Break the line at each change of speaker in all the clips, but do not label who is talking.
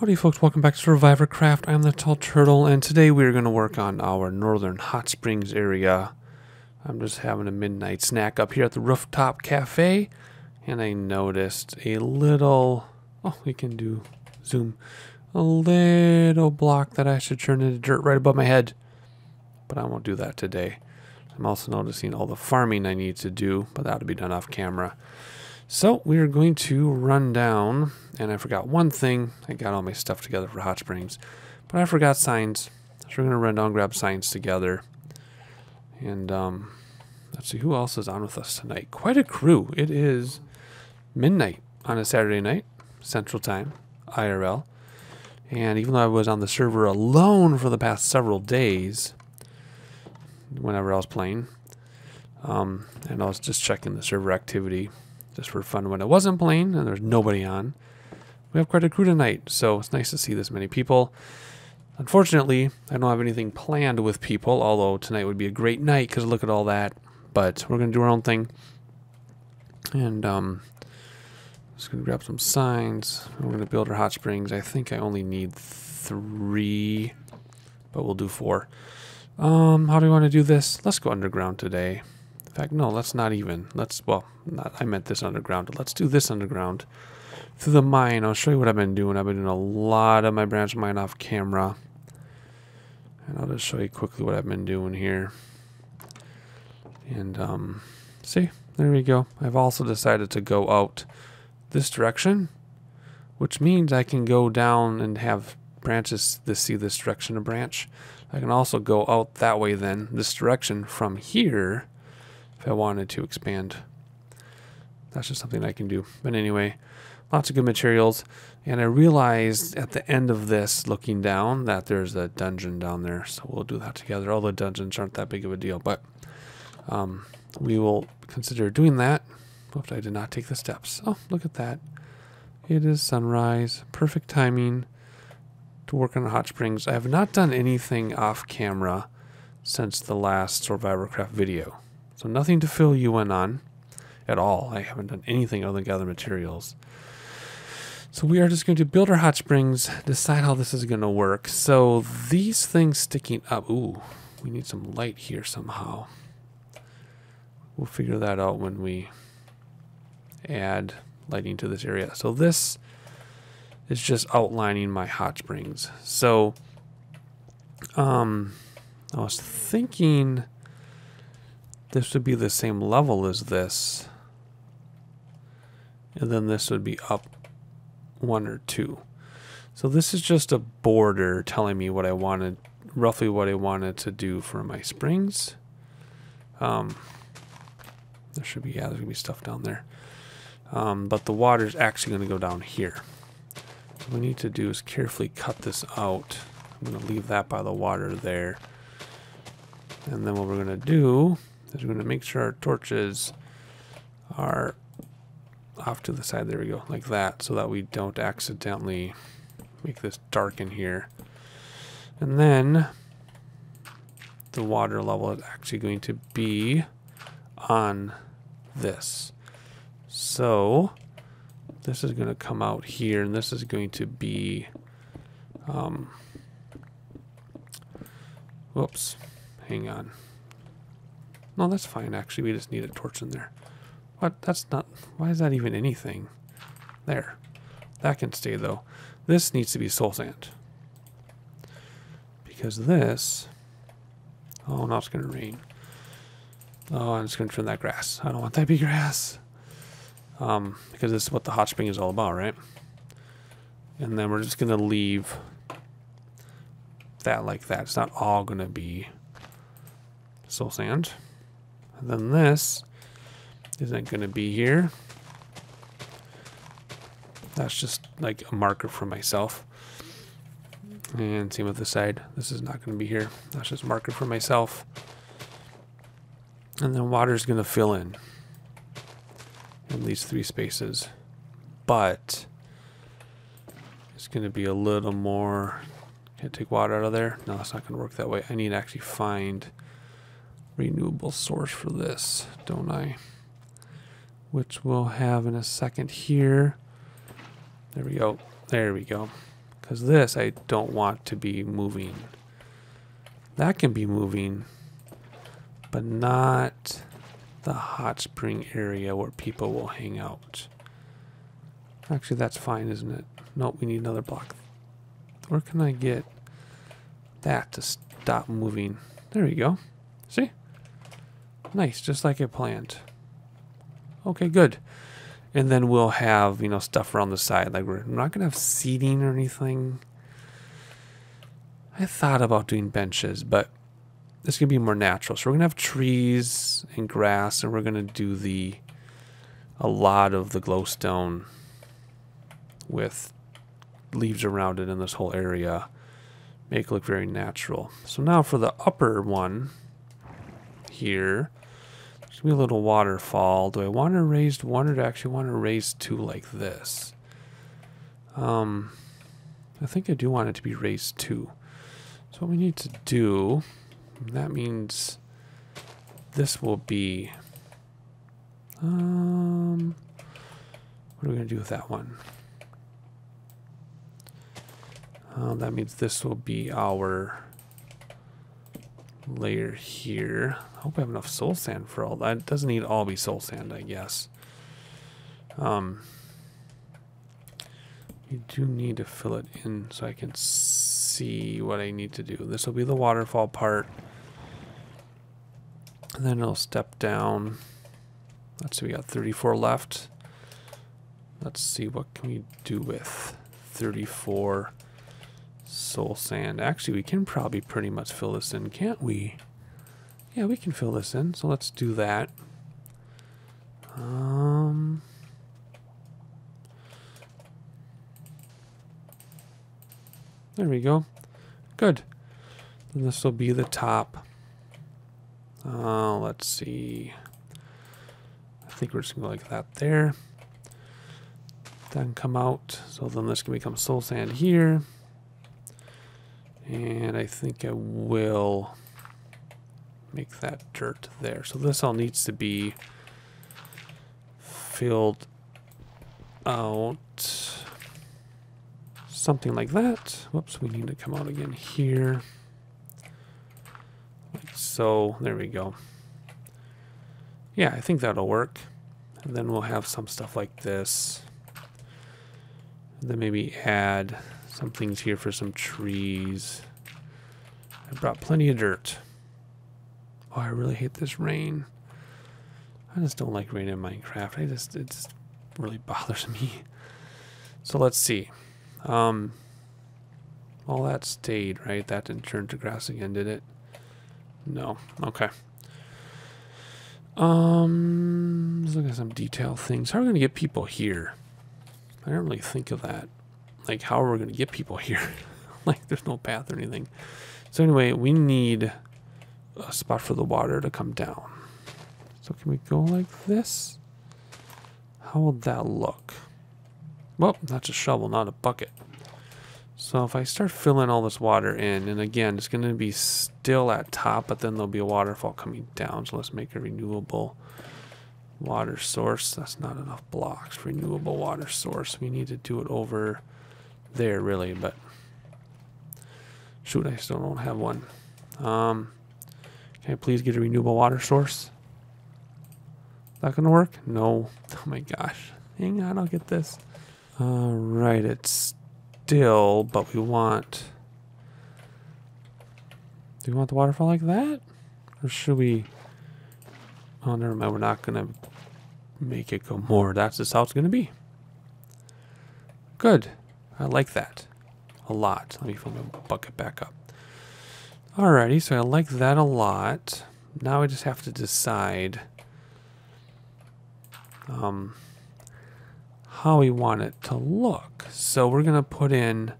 Howdy folks, welcome back to Soarvivor Craft. I'm the Tall Turtle, and today we're going to work on our northern hot springs area. I'm just having a midnight snack up here at the rooftop cafe, and I noticed a little, oh, we can do zoom, a little block that I should turn into dirt right above my head, but I won't do that today. I'm also noticing all the farming I need to do, but that'll be done off camera. So we are going to run down, and I forgot one thing. I got all my stuff together for Hot Springs, but I forgot signs. So we're going to run down grab signs together. And um, let's see who else is on with us tonight. Quite a crew. It is midnight on a Saturday night, Central Time, IRL. And even though I was on the server alone for the past several days, whenever I was playing, um, and I was just checking the server activity just for fun when it wasn't playing and there's nobody on. We have quite a crew tonight, so it's nice to see this many people. Unfortunately, I don't have anything planned with people, although tonight would be a great night because look at all that. But we're going to do our own thing. And um, just going to grab some signs. We're going to build our hot springs. I think I only need three, but we'll do four. Um, how do we want to do this? Let's go underground today. In fact, no, let's not even. Let's, well, not, I meant this underground. Let's do this underground. Through the mine, I'll show you what I've been doing. I've been doing a lot of my branch mine off camera. And I'll just show you quickly what I've been doing here. And, um, see, there we go. I've also decided to go out this direction, which means I can go down and have branches to see this direction of branch. I can also go out that way then, this direction from here, if I wanted to expand. That's just something I can do. But anyway, lots of good materials. And I realized at the end of this, looking down, that there's a dungeon down there. So we'll do that together. All the dungeons aren't that big of a deal, but um, we will consider doing that. Oops, I did not take the steps. Oh, look at that. It is sunrise. Perfect timing to work on hot springs. I have not done anything off camera since the last Soarvivor Craft video. So nothing to fill you in on at all. I haven't done anything other than gather materials. So we are just going to build our hot springs, decide how this is going to work. So these things sticking up, ooh, we need some light here somehow. We'll figure that out when we add lighting to this area. So this is just outlining my hot springs. So um, I was thinking this would be the same level as this. And then this would be up one or two. So this is just a border telling me what I wanted, roughly what I wanted to do for my springs. Um, there should be, yeah, there's gonna be stuff down there. Um, but the water is actually gonna go down here. What we need to do is carefully cut this out. I'm gonna leave that by the water there. And then what we're gonna do is we're gonna make sure our torches are off to the side. There we go, like that, so that we don't accidentally make this dark in here. And then the water level is actually going to be on this. So this is going to come out here, and this is going to be, um, whoops, hang on. No, that's fine, actually. We just need a torch in there. What? That's not... Why is that even anything? There. That can stay, though. This needs to be soul sand. Because this... Oh, now it's going to rain. Oh, I'm just going to trim that grass. I don't want that big grass. Um, because this is what the hot spring is all about, right? And then we're just going to leave that like that. It's not all going to be soul sand. Then this isn't going to be here. That's just like a marker for myself. And same with the side. This is not going to be here. That's just a marker for myself. And then water is going to fill in in these three spaces. But it's going to be a little more... Can't take water out of there? No, it's not going to work that way. I need to actually find renewable source for this, don't I? which we'll have in a second here. There we go. There we go. Because this I don't want to be moving. That can be moving, but not the hot spring area where people will hang out. Actually, that's fine, isn't it? Nope, we need another block. Where can I get that to stop moving? There we go. See? Nice, just like I planned. Okay, good. And then we'll have, you know, stuff around the side. Like we're not going to have seating or anything. I thought about doing benches, but this to be more natural. So we're going to have trees and grass, and we're going to do the a lot of the glowstone with leaves around it in this whole area. Make it look very natural. So now for the upper one here, to be a little waterfall. Do I want to raise one or do I actually want to raise two like this? Um, I think I do want it to be raised two. So what we need to do, that means this will be, um, what are we going to do with that one? Um, that means this will be our layer here. I hope I have enough soul sand for all that. It doesn't need all be soul sand, I guess. Um, you do need to fill it in so I can see what I need to do. This will be the waterfall part. And then it'll step down. Let's see, we got 34 left. Let's see, what can we do with 34 soul sand? Actually, we can probably pretty much fill this in, can't we? Yeah, we can fill this in, so let's do that. Um... There we go. Good. Then this will be the top. Uh, let's see. I think we're just going to go like that there. Then come out. So then this can become soul sand here. And I think I will make that dirt there. So this all needs to be filled out something like that. Whoops, we need to come out again here. Like so, there we go. Yeah, I think that'll work. And then we'll have some stuff like this. And then maybe add some things here for some trees. I brought plenty of dirt. Oh, I really hate this rain. I just don't like rain in Minecraft. I just, it just really bothers me. So let's see. Um, all that stayed, right? That didn't turn to grass again, did it? No. Okay. Um, let's look at some detail things. How are we going to get people here? I don't really think of that. Like, how are we going to get people here? like, there's no path or anything. So anyway, we need a spot for the water to come down. So can we go like this? How will that look? Well, that's a shovel, not a bucket. So if I start filling all this water in, and again, it's going to be still at top, but then there'll be a waterfall coming down. So let's make a renewable water source. That's not enough blocks. Renewable water source. We need to do it over there, really, but shoot, I still don't have one. Um, can I please get a renewable water source? That gonna work? No. Oh my gosh. Hang on, I'll get this. All right, it's still, but we want. Do we want the waterfall like that, or should we? Oh, never mind. We're not gonna make it go more. That's just how it's gonna be. Good. I like that a lot. Let me fill my bucket back up. Alrighty, so I like that a lot. Now I just have to decide um, how we want it to look. So we're going to put in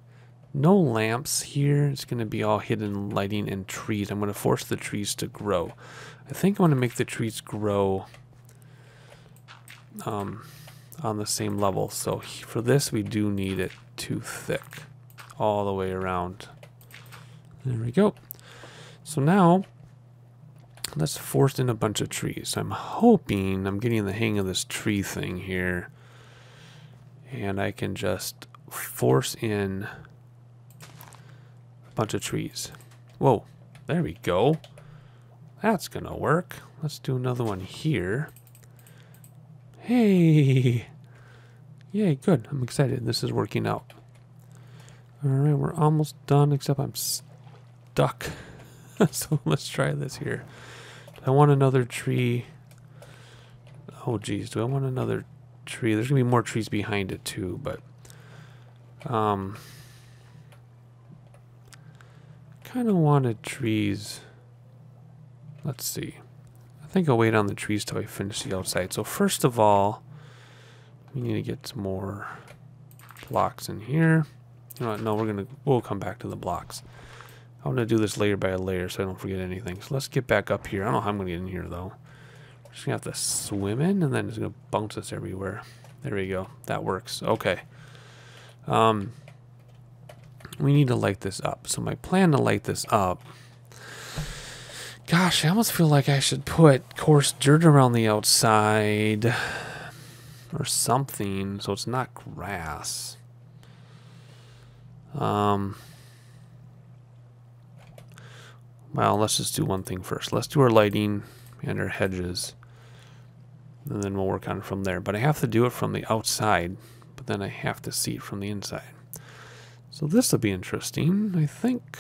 no lamps here. It's going to be all hidden lighting and trees. I'm going to force the trees to grow. I think I want to make the trees grow um, on the same level. So for this, we do need it too thick all the way around. There we go. So now let's force in a bunch of trees. I'm hoping I'm getting the hang of this tree thing here and I can just force in a bunch of trees. Whoa, there we go. That's gonna work. Let's do another one here. Hey! Yay, good. I'm excited. This is working out. Alright, we're almost done, except I'm stuck. so let's try this here. I want another tree. Oh, geez. Do I want another tree? There's going to be more trees behind it, too, but... Um... Kind of wanted trees... Let's see. I think I'll wait on the trees till I finish the outside. So first of all, we need to get some more blocks in here. You know what? No, we're gonna we'll come back to the blocks. I want to do this layer by layer so I don't forget anything. So let's get back up here. I don't know how I'm gonna get in here though. We're just gonna have to swim in and then it's gonna bounce us everywhere. There we go. That works. Okay. Um, we need to light this up. So my plan to light this up Gosh, I almost feel like I should put coarse dirt around the outside or something so it's not grass. Um, well, let's just do one thing first. Let's do our lighting and our hedges. And then we'll work on it from there. But I have to do it from the outside. But then I have to see it from the inside. So this will be interesting, I think.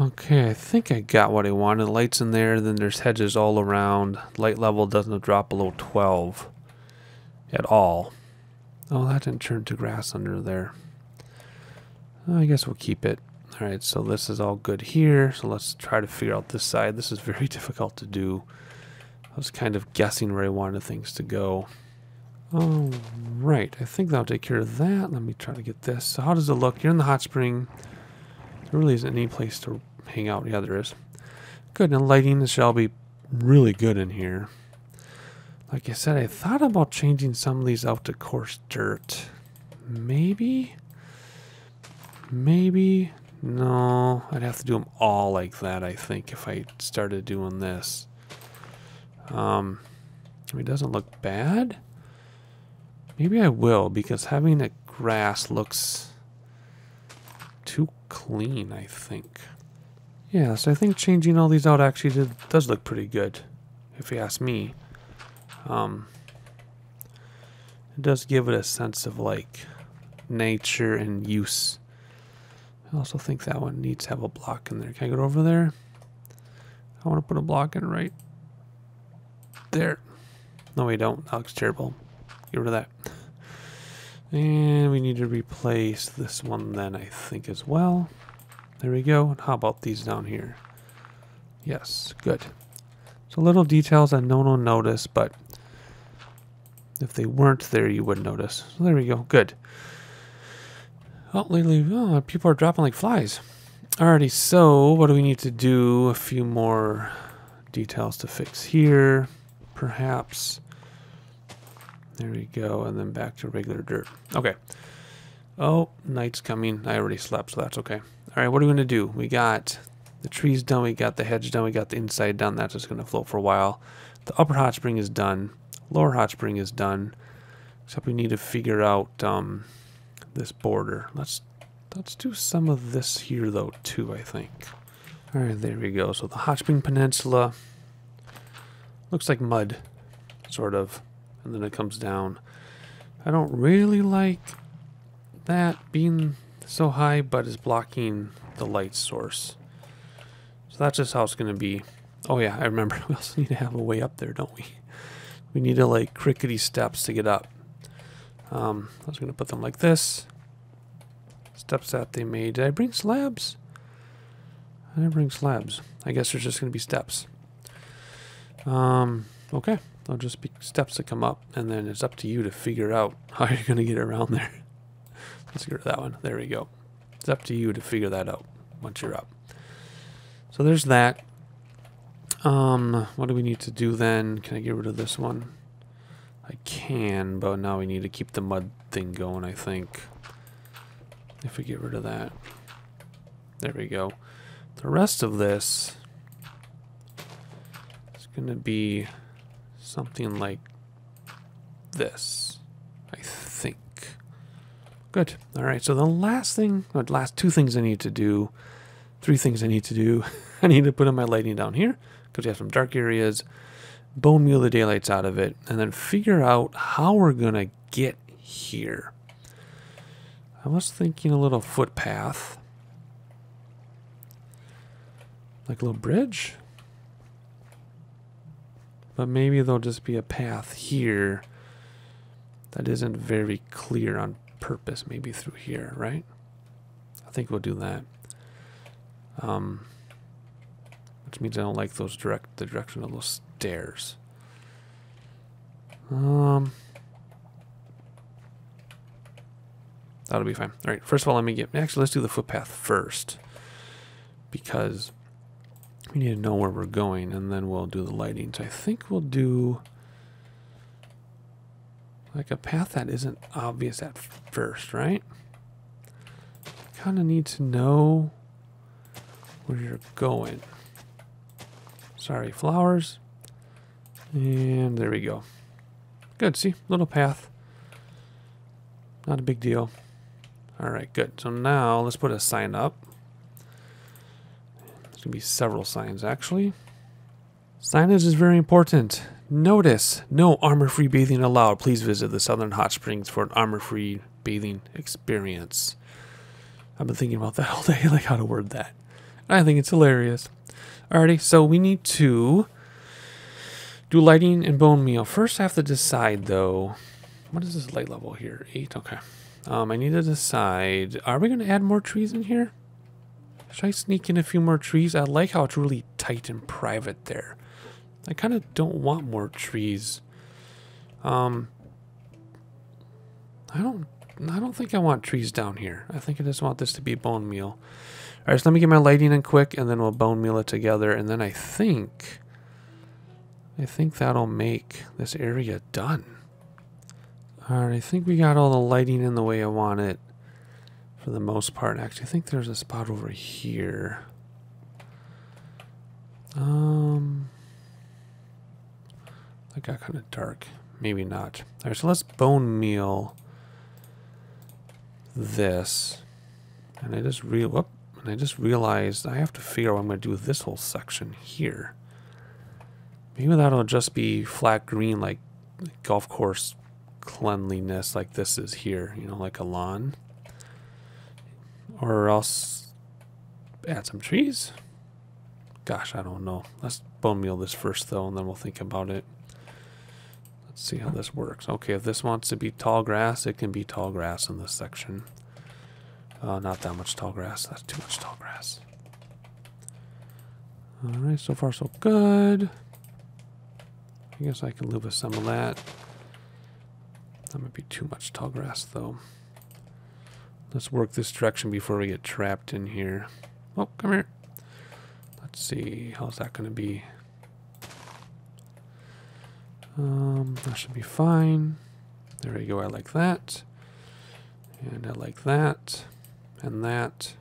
Okay, I think I got what I wanted. Lights in there, then there's hedges all around. Light level doesn't drop below 12 at all. Oh, that didn't turn to grass under there. I guess we'll keep it. Alright, so this is all good here. So let's try to figure out this side. This is very difficult to do. I was kind of guessing where I wanted things to go. Oh, right. I think that'll take care of that. Let me try to get this. So how does it look? You're in the hot spring. There really isn't any place to hang out. Yeah, there is. Good, and lighting shall be really good in here. Like I said, I thought about changing some of these out to coarse dirt. Maybe? Maybe? No, I'd have to do them all like that, I think, if I started doing this. Um, it doesn't look bad. Maybe I will, because having a grass looks too clean, I think. Yeah, so I think changing all these out actually does look pretty good, if you ask me. Um, it does give it a sense of like nature and use. I also think that one needs to have a block in there. Can I get over there? I want to put a block in right there. No, we don't. That looks terrible. Get rid of that. And we need to replace this one then, I think, as well. There we go. And how about these down here? Yes, good. So little details that no one will notice, but if they weren't there, you wouldn't notice. So there we go. Good. Oh, lately, oh, people are dropping like flies. Alrighty, so what do we need to do? A few more details to fix here, perhaps. There we go, and then back to regular dirt. Okay. Oh, night's coming. I already slept, so that's okay. All right, what are we going to do? We got the trees done, we got the hedge done, we got the inside done. That's just going to float for a while. The upper hot spring is done. Lower hot spring is done. Except we need to figure out um, this border. Let's let's do some of this here, though, too, I think. All right, there we go. So the hot spring peninsula looks like mud, sort of and then it comes down. I don't really like that being so high, but it's blocking the light source. So that's just how it's going to be. Oh yeah, I remember. We also need to have a way up there, don't we? We need to like crickety steps to get up. Um, I was going to put them like this. Steps that they made. Did I bring slabs? I didn't bring slabs. I guess there's just going to be steps. Um, okay. There'll just be steps that come up, and then it's up to you to figure out how you're going to get around there. Let's get rid of that one. There we go. It's up to you to figure that out once you're up. So there's that. Um, what do we need to do then? Can I get rid of this one? I can, but now we need to keep the mud thing going, I think. If we get rid of that. There we go. The rest of this is going to be something like this, I think. Good. All right. So the last thing, or last two things I need to do, three things I need to do. I need to put in my lighting down here because we have some dark areas, bone meal the daylights out of it, and then figure out how we're going to get here. I was thinking a little footpath. Like a little bridge. But maybe there'll just be a path here that isn't very clear on purpose. Maybe through here, right? I think we'll do that. Um, means I don't like those direct the direction of those stairs. Um, that'll be fine. All right. First of all, let me get. Actually, let's do the footpath first because we need to know where we're going, and then we'll do the lighting. So I think we'll do like a path that isn't obvious at first, right? Kind of need to know where you're going. Sorry, flowers. And there we go. Good, see? Little path. Not a big deal. All right, good. So now let's put a sign up. There's going to be several signs, actually. Signage is very important. Notice, no armor-free bathing allowed. Please visit the Southern Hot Springs for an armor-free bathing experience. I've been thinking about that all day, like how to word that. I think it's hilarious. Alrighty, so we need to do lighting and bone meal. First, I have to decide, though, what is this light level here? Eight, okay. Um, I need to decide, are we going to add more trees in here? Should I sneak in a few more trees? I like how it's really tight and private there. I kind of don't want more trees. Um, I don't. I don't think I want trees down here. I think I just want this to be bone meal. All right, so let me get my lighting in quick, and then we'll bone meal it together. And then I think, I think that'll make this area done. All right, I think we got all the lighting in the way I want it for the most part. Actually, I think there's a spot over here. Um, that got kind of dark. Maybe not. All right, so let's bone meal this. And I just real whoop, and I just realized I have to figure out what I'm going to do with this whole section here. Maybe that'll just be flat green like golf course cleanliness like this is here, you know, like a lawn. Or else add some trees. Gosh, I don't know. Let's bone meal this first though, and then we'll think about it. Let's see how this works. Okay, if this wants to be tall grass, it can be tall grass in this section. Uh, not that much tall grass. That's too much tall grass. Alright, so far so good. I guess I can live with some of that. That might be too much tall grass, though. Let's work this direction before we get trapped in here. Oh, come here. Let's see. How's that going to be? Um, that should be fine. There we go. I like that. And I like that. And that.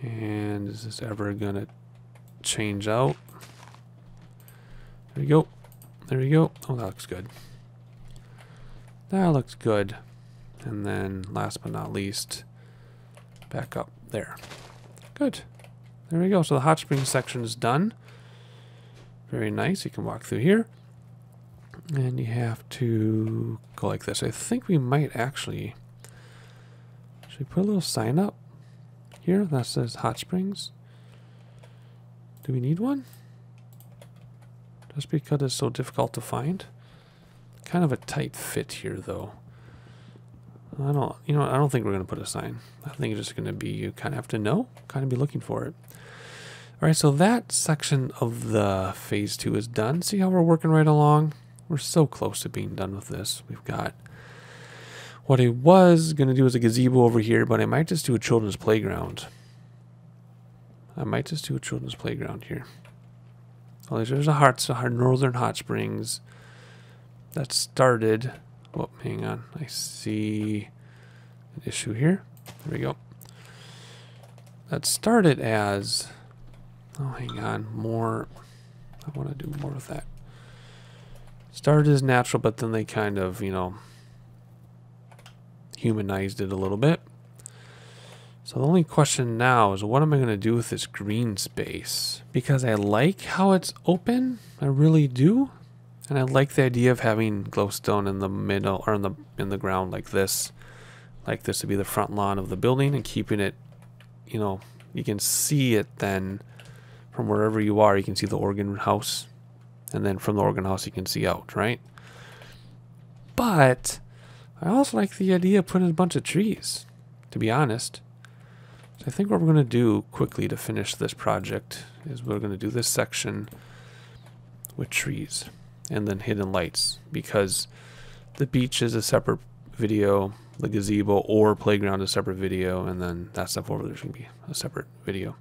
And is this ever going to change out? There we go. There we go. Oh, that looks good. That looks good. And then last but not least, back up there. Good. There we go. So the hot spring section is done. Very nice. You can walk through here. And you have to go like this. I think we might actually... Should we put a little sign up here that says hot springs? Do we need one? Just because it's so difficult to find? Kind of a tight fit here, though. I don't, you know, I don't think we're going to put a sign. I think it's just going to be, you kind of have to know, kind of be looking for it. All right, so that section of the phase two is done. See how we're working right along? We're so close to being done with this. We've got what I was going to do is a gazebo over here, but I might just do a children's playground. I might just do a children's playground here. Oh, there's a hot, a northern hot springs that started. Oh, hang on. I see an issue here. There we go. That started as. Oh, hang on. More. I want to do more with that. Started as natural, but then they kind of, you know, humanized it a little bit. So the only question now is what am I going to do with this green space? Because I like how it's open. I really do. And I like the idea of having glowstone in the middle or in the in the ground like this. Like this would be the front lawn of the building and keeping it, you know, you can see it then from wherever you are, you can see the organ house. And then from the organ house you can see out, right? But I also like the idea of putting a bunch of trees, to be honest. So I think what we're going to do quickly to finish this project is we're going to do this section with trees and then hidden lights because the beach is a separate video, the gazebo or playground is a separate video, and then that stuff over there's going to be a separate video.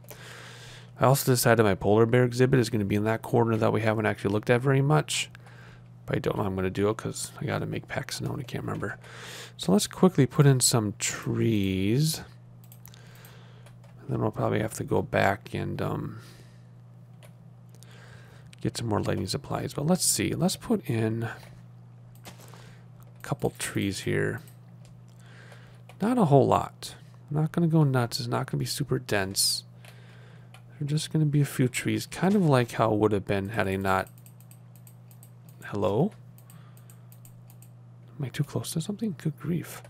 I also decided my polar bear exhibit is going to be in that corner that we haven't actually looked at very much. I don't know I'm going to do it because I got to make packs and I can't remember. So let's quickly put in some trees. And then we'll probably have to go back and um, get some more lighting supplies. But let's see. Let's put in a couple trees here. Not a whole lot. I'm not going to go nuts. It's not going to be super dense. There're just going to be a few trees. Kind of like how it would have been had I not... Hello? Am I too close to something? Good grief.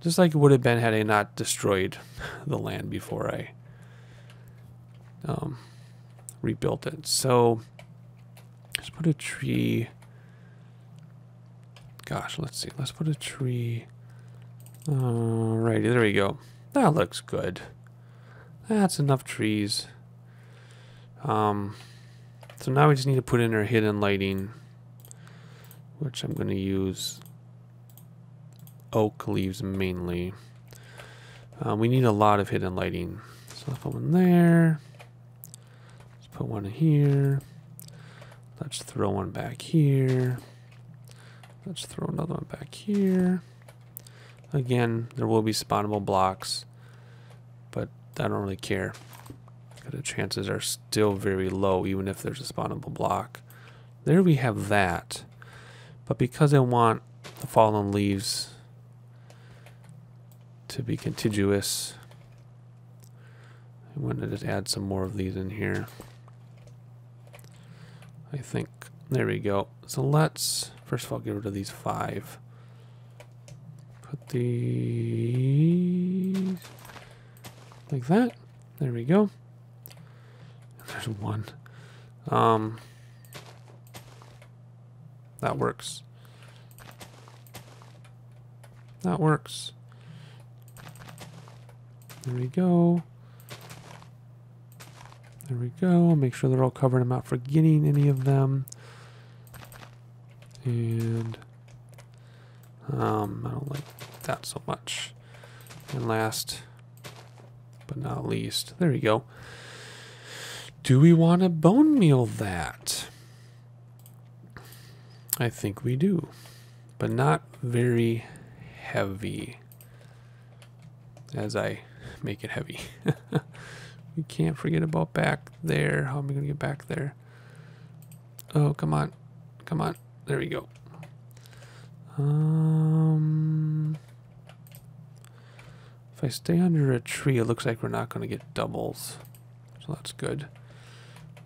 Just like it would have been had I not destroyed the land before I um, rebuilt it. So let's put a tree. Gosh, let's see. Let's put a tree. Alrighty, there we go. That looks good. That's enough trees. Um, so now we just need to put in our hidden lighting, which I'm going to use oak leaves mainly. Um, we need a lot of hidden lighting. So let's put one there. Let's put one here. Let's throw one back here. Let's throw another one back here. Again, there will be spawnable blocks, but I don't really care. The chances are still very low, even if there's a spawnable block. There we have that. But because I want the fallen leaves to be contiguous. I want to just add some more of these in here. I think, there we go. So let's, first of all, get rid of these five. Put these like that. There we go. There's one. Um, that works. That works. There we go. There we go. Make sure they're all covered. I'm not forgetting any of them. And um, I don't like that so much. And last but not least, there we go. Do we want to bone meal that? I think we do, but not very heavy as I make it heavy. we can't forget about back there. How am I going to get back there? Oh, come on. Come on. There we go. Um, if I stay under a tree, it looks like we're not going to get doubles. So that's good.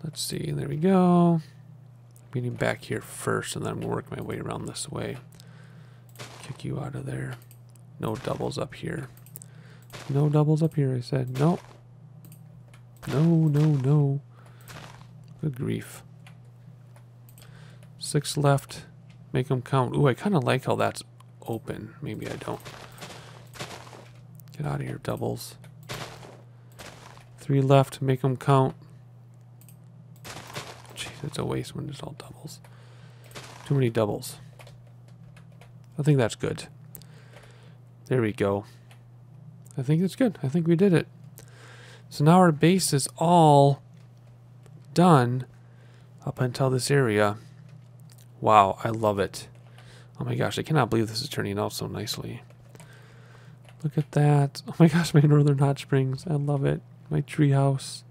Let's see. There we go. Getting back here first, and then I'm going to work my way around this way. Kick you out of there. No doubles up here. No doubles up here, I said. Nope. No, no, no. Good grief. Six left. Make them count. Ooh, I kind of like how that's open. Maybe I don't. Get out of here, doubles. Three left. Make them count. It's a waste when it's all doubles. Too many doubles. I think that's good. There we go. I think it's good. I think we did it. So now our base is all done up until this area. Wow, I love it. Oh my gosh, I cannot believe this is turning out so nicely. Look at that. Oh my gosh, my northern hot springs. I love it. My treehouse,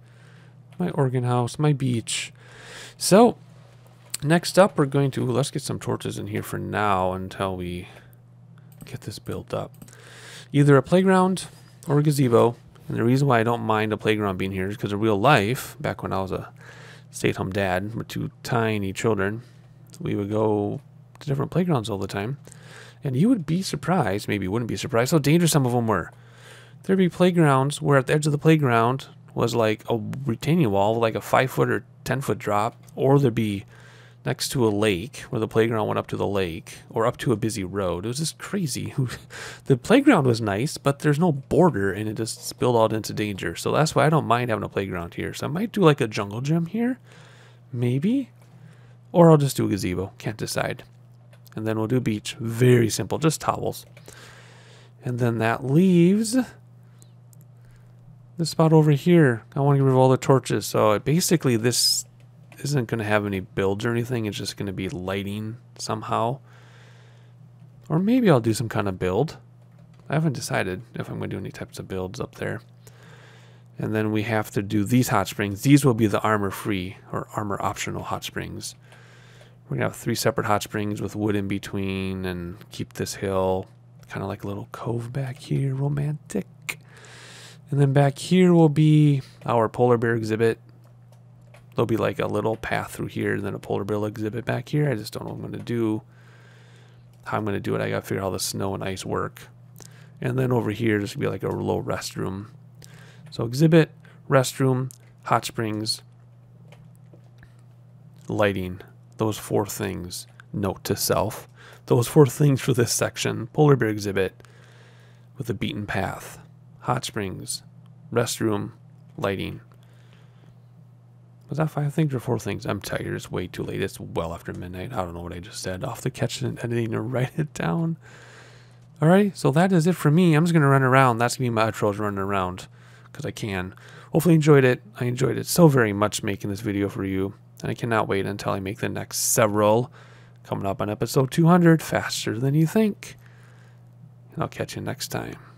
my organ house, my beach. So, next up we're going to, let's get some torches in here for now until we get this built up. Either a playground or a gazebo. And the reason why I don't mind a playground being here is because in real life, back when I was a stay-at-home dad with two tiny children, we would go to different playgrounds all the time. And you would be surprised, maybe you wouldn't be surprised, how dangerous some of them were. There'd be playgrounds where at the edge of the playground was like a retaining wall, like a five foot or 10 foot drop, or there'd be next to a lake where the playground went up to the lake or up to a busy road. It was just crazy. the playground was nice, but there's no border and it just spilled out into danger. So that's why I don't mind having a playground here. So I might do like a jungle gym here, maybe, or I'll just do a gazebo. Can't decide. And then we'll do beach. Very simple, just towels. And then that leaves this spot over here. I want to get rid of all the torches. So uh, basically this isn't going to have any builds or anything. It's just going to be lighting somehow. Or maybe I'll do some kind of build. I haven't decided if I'm going to do any types of builds up there. And then we have to do these hot springs. These will be the armor free or armor optional hot springs. We're going to have three separate hot springs with wood in between and keep this hill kind of like a little cove back here. Romantic. And then back here will be our polar bear exhibit. There'll be like a little path through here and then a polar bear exhibit back here. I just don't know what I'm going to do. How I'm going to do it. I got to figure out how the snow and ice work. And then over here, to be like a little restroom. So exhibit, restroom, hot springs, lighting. Those four things. Note to self. Those four things for this section. Polar bear exhibit with a beaten path hot springs, restroom, lighting. Was that five things or four things? I'm tired. It's way too late. It's well after midnight. I don't know what I just said. Off the catch and editing to write it down. Alright, so that is it for me. I'm just going to run around. That's going to be my outro running around because I can. Hopefully enjoyed it. I enjoyed it so very much making this video for you. And I cannot wait until I make the next several coming up on episode 200 faster than you think. And I'll catch you next time.